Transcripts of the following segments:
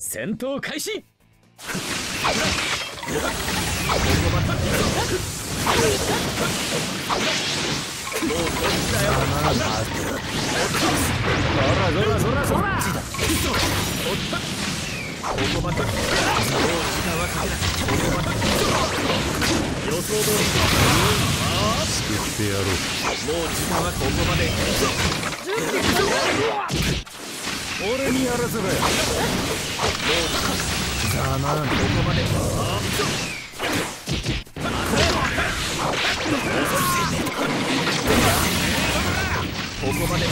戦闘開始。もう時間はここまで俺にやらせろよざまここまで。ここまで。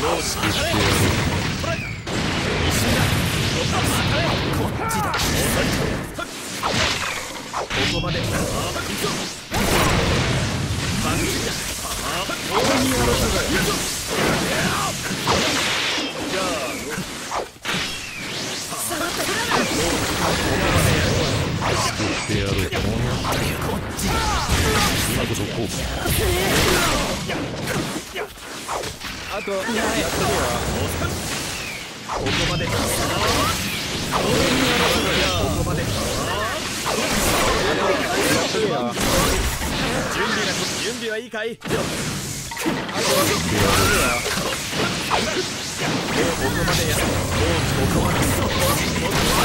もうし救ってやろこっちだここまで。バグだ俺にやらせろよあとやってるよ。ここまでここまで準備準備はいいかいもうここまでや。もうここまで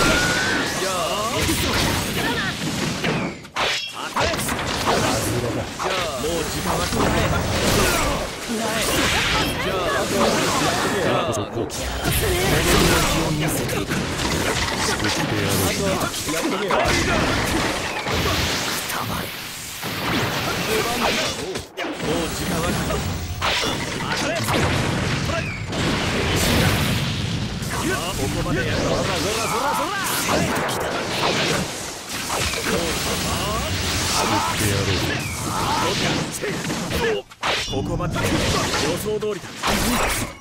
ここう救ってやろうもう時間はかかる当たれここまでやるぞそらそらそらそ救ってやろうここまで。予想通りだ。